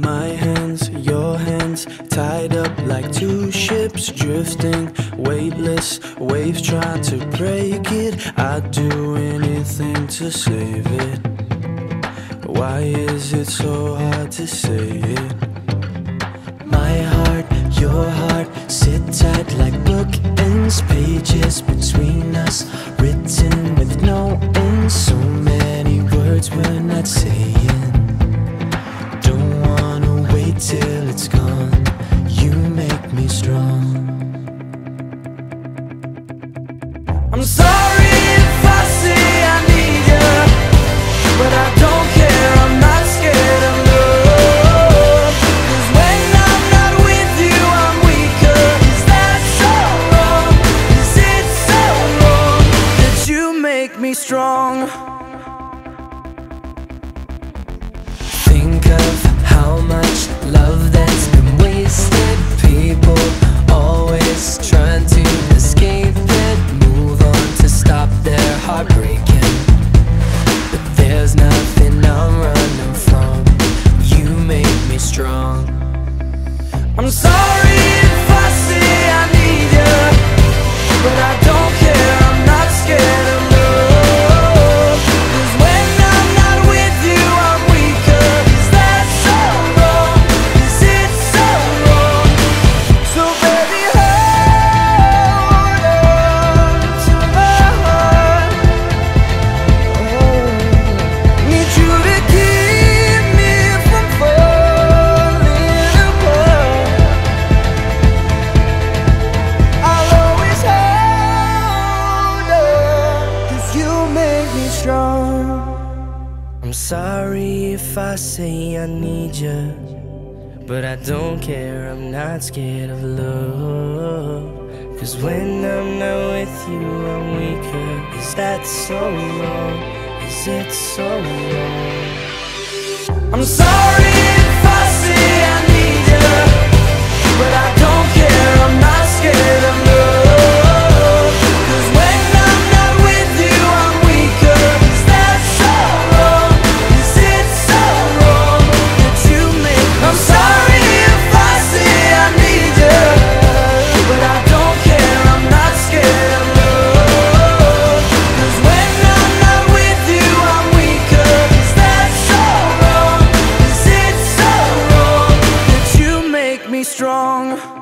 My hands, your hands, tied up like two ships drifting, weightless, waves trying to break it. I'd do anything to save it. Why is it so hard to say it? My heart, your heart, sit tight like bookends, pages between us, written with no end. So many words we're not saying. Wait till it's gone. You make me strong. I'm sorry if I say I need you, but I don't care. I'm not scared of love. 'Cause when I'm not with you, I'm weaker. Is that so wrong? Is it so wrong that you make me strong? Think of how much sorry I'm sorry if I say I need you, but I don't care. I'm not scared of love. Cause when I'm not with you, I'm weaker. Is that so wrong? Is it so wrong? I'm sorry strong.